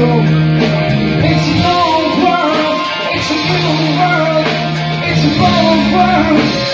world, it's a new world, it's a bold world.